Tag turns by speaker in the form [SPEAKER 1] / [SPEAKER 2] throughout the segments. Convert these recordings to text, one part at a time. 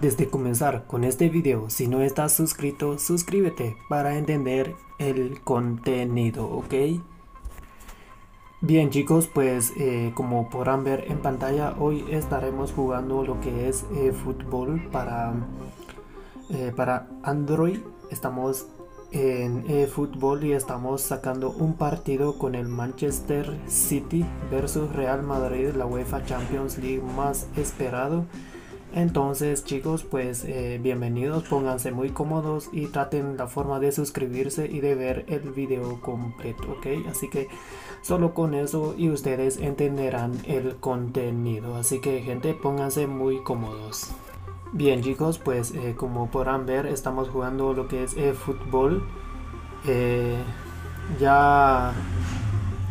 [SPEAKER 1] Desde comenzar con este video, si no estás suscrito, suscríbete para entender el contenido, ¿ok? Bien chicos, pues eh, como podrán ver en pantalla, hoy estaremos jugando lo que es eh, fútbol para, eh, para Android. Estamos en fútbol y estamos sacando un partido con el Manchester City versus Real Madrid, la UEFA Champions League más esperado. Entonces chicos pues eh, bienvenidos, pónganse muy cómodos y traten la forma de suscribirse y de ver el video completo, ok? Así que solo con eso y ustedes entenderán el contenido, así que gente pónganse muy cómodos. Bien chicos pues eh, como podrán ver estamos jugando lo que es eh, fútbol ya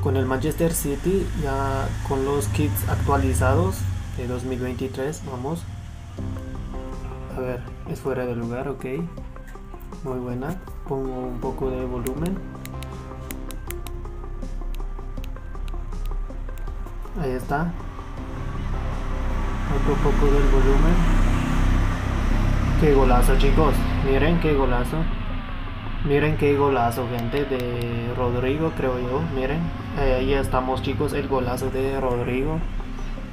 [SPEAKER 1] con el Manchester City, ya con los kits actualizados de 2023, vamos. A ver, es fuera de lugar, ok. Muy buena. Pongo un poco de volumen. Ahí está. Otro poco del volumen. Qué golazo, chicos. Miren qué golazo. Miren qué golazo, gente, de Rodrigo, creo yo. Miren, ahí estamos, chicos, el golazo de Rodrigo.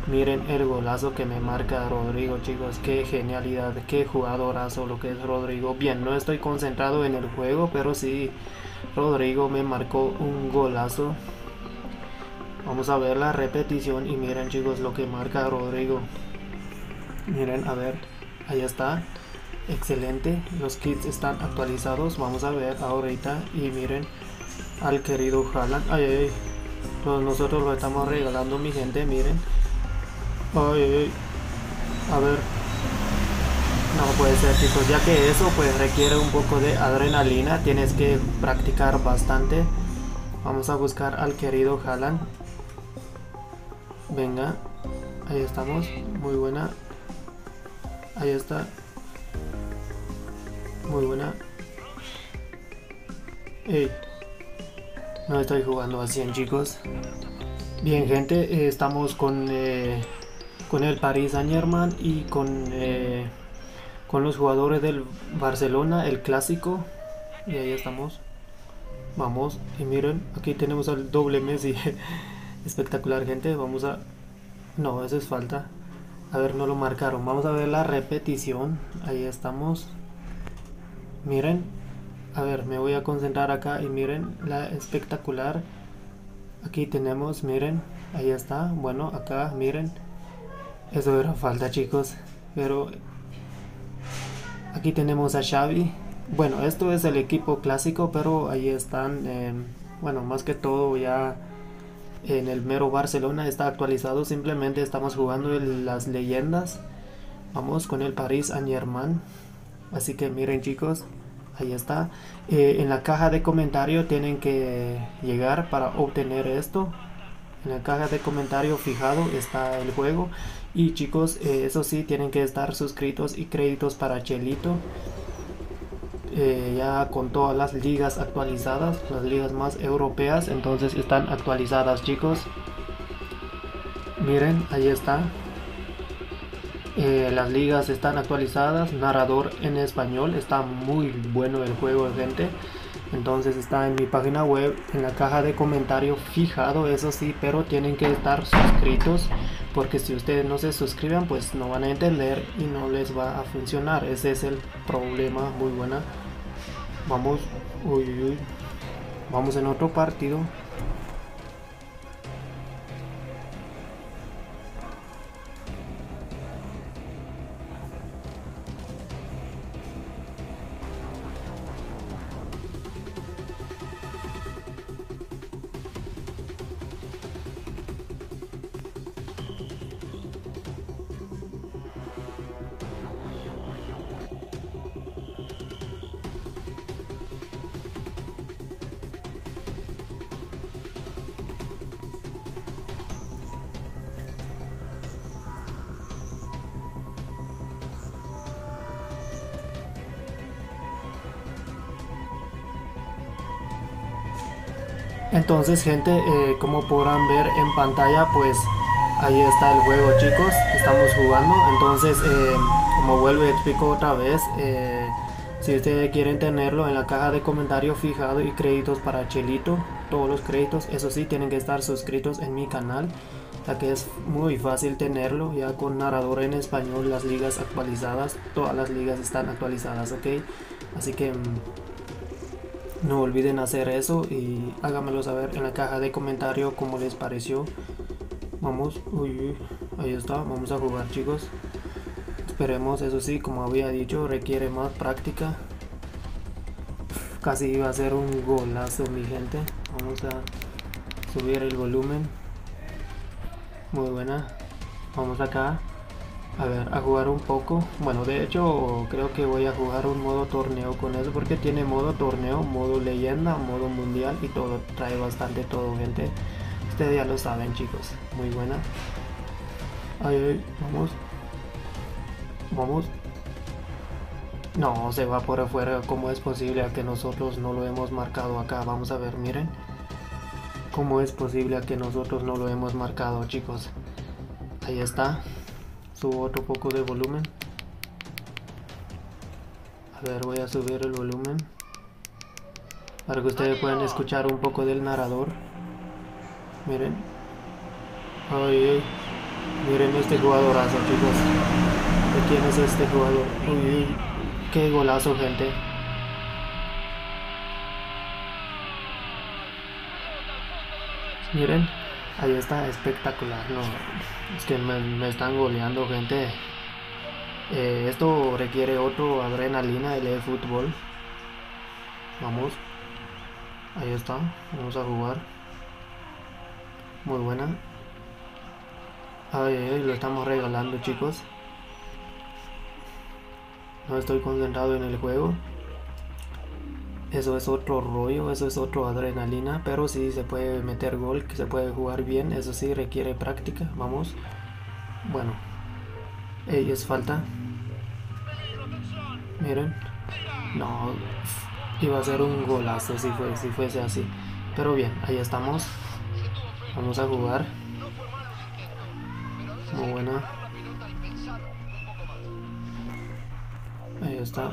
[SPEAKER 1] Miren el golazo que me marca Rodrigo, chicos. Qué genialidad, qué jugadorazo lo que es Rodrigo. Bien, no estoy concentrado en el juego, pero sí, Rodrigo me marcó un golazo. Vamos a ver la repetición y miren, chicos, lo que marca Rodrigo. Miren, a ver, ahí está. Excelente, los kits están actualizados. Vamos a ver ahorita y miren al querido Haaland. Ay, ay, ay. nosotros lo estamos regalando, mi gente, miren Ay, A ver. No puede ser chicos, ya que eso pues requiere un poco de adrenalina, tienes que practicar bastante. Vamos a buscar al querido Haaland. Venga, ahí estamos, muy buena. Ahí está. Muy buena. Ey. No estoy jugando así en chicos. Bien gente, eh, estamos con... Eh, con el Paris Saint Germain y con, eh, con los jugadores del Barcelona, el clásico. Y ahí estamos. Vamos, y miren, aquí tenemos al doble Messi. Espectacular, gente. Vamos a. No, eso es falta. A ver, no lo marcaron. Vamos a ver la repetición. Ahí estamos. Miren. A ver, me voy a concentrar acá y miren la espectacular. Aquí tenemos, miren. Ahí está. Bueno, acá, miren eso era falta chicos. Pero aquí tenemos a Xavi. Bueno, esto es el equipo clásico, pero ahí están, em, bueno, más que todo ya en el mero Barcelona está actualizado. Simplemente estamos jugando las leyendas. Vamos con el Paris Saint Germain. Así que miren chicos, ahí está. Eh, en la caja de comentario tienen que llegar para obtener esto. En la caja de comentario fijado está el juego y chicos, eh, eso sí, tienen que estar suscritos y créditos para Chelito. Eh, ya con todas las ligas actualizadas, las ligas más europeas, entonces están actualizadas chicos. Miren, ahí está. Eh, las ligas están actualizadas, narrador en español, está muy bueno el juego gente. Entonces está en mi página web, en la caja de comentarios fijado, eso sí, pero tienen que estar suscritos porque si ustedes no se suscriban pues no van a entender y no les va a funcionar. Ese es el problema, muy buena. Vamos, uy, uy, vamos en otro partido. Entonces gente, eh, como podrán ver en pantalla, pues ahí está el juego chicos, estamos jugando. Entonces, eh, como vuelvo y explico otra vez, eh, si ustedes quieren tenerlo en la caja de comentarios fijado y créditos para Chelito, todos los créditos, eso sí, tienen que estar suscritos en mi canal, ya que es muy fácil tenerlo, ya con narrador en español, las ligas actualizadas, todas las ligas están actualizadas, ok, así que mm, no olviden hacer eso y háganmelo saber en la caja de comentarios cómo les pareció. Vamos, uy, ahí está, vamos a jugar chicos. Esperemos, eso sí, como había dicho, requiere más práctica. Casi iba a ser un golazo, mi gente. Vamos a subir el volumen. Muy buena. Vamos acá. A ver, a jugar un poco. Bueno, de hecho, creo que voy a jugar un modo torneo con eso. Porque tiene modo torneo, modo leyenda, modo mundial y todo. Trae bastante todo, gente. Ustedes ya lo saben, chicos. Muy buena. Ay, ay, vamos. Vamos. No, se va por afuera. ¿Cómo es posible que nosotros no lo hemos marcado acá? Vamos a ver, miren. ¿Cómo es posible que nosotros no lo hemos marcado, chicos? Ahí está. Subo otro poco de volumen. A ver, voy a subir el volumen. Para que ustedes puedan escuchar un poco del narrador. Miren. Ay, ay. Miren este jugadorazo, chicos quién es este jugador. Uy, qué golazo, gente. Miren, ahí está, espectacular. No, es que me, están goleando, gente. Eh, esto requiere otro adrenalina de fútbol. Vamos. Ahí está, vamos a jugar. Muy buena. Ay, ay, lo estamos regalando, chicos no estoy concentrado en el juego. Eso es otro rollo, eso es otro adrenalina, pero si se puede meter gol, que se puede jugar bien, eso sí requiere práctica. Vamos. Bueno. Ey, es falta. Miren. No. Iba a ser un golazo si, fue, si fuese así. Pero bien, ahí estamos. Vamos a jugar. Muy buena. Ahí está.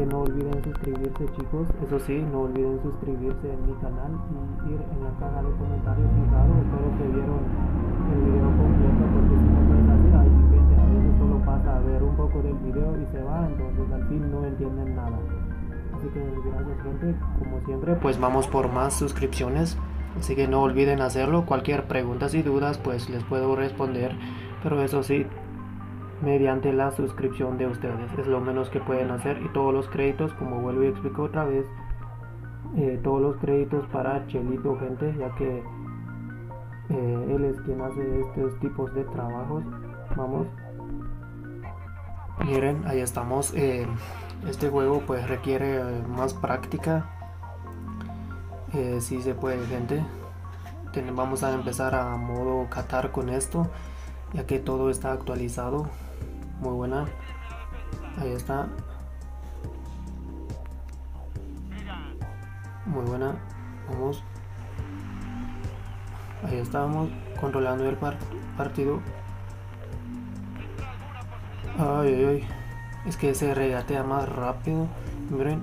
[SPEAKER 1] que no olviden suscribirse chicos, eso sí, no olviden suscribirse en mi canal y ir en la caja de comentarios. Fijado, espero que vieron el video completo porque si no pueden así, hay gente a veces solo pasa a ver un poco del video y se va, entonces al fin no entienden nada. Así que gracias gente, como siempre, pues vamos por más suscripciones, así que no olviden hacerlo, cualquier pregunta y dudas pues les puedo responder, pero eso sí, mediante la suscripción de ustedes. Es lo menos que pueden hacer y todos los créditos, como vuelvo y explico otra vez, eh, todos los créditos para Chelito, gente, ya que eh, él es quien hace estos tipos de trabajos. Vamos. Miren, ahí estamos. Eh, este juego pues requiere más práctica. si se puede, gente. vamos a empezar a modo Qatar con esto, ya que todo está actualizado muy buena. Ahí está. Muy buena. Vamos. Ahí estamos controlando el partido. Ay ay ay. Es que se regatea más rápido. Miren.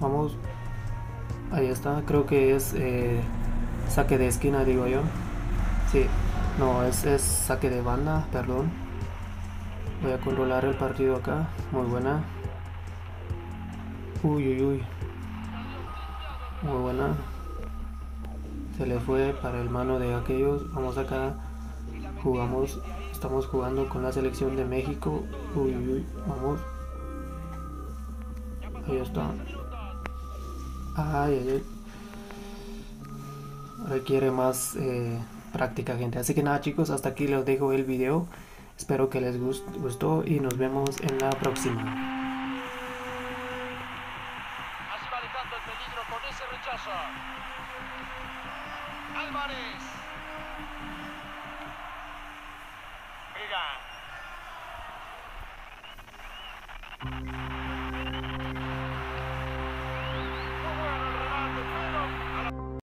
[SPEAKER 1] Vamos. Ahí está. Creo que es eh, saque de esquina digo yo. Sí. No es, es saque de banda perdón Voy a controlar el partido acá. Muy buena. Uy, uy, uy. Muy buena. Se le fue para el mano de aquellos. Vamos acá. Jugamos. Estamos jugando con la selección de México. Uy, uy, uy. Vamos. Ahí está. Ay, Requiere más eh, práctica, gente. Así que nada, chicos, hasta aquí les dejo el video. Espero que les gustó y nos vemos en la próxima.
[SPEAKER 2] Álvarez. Vega.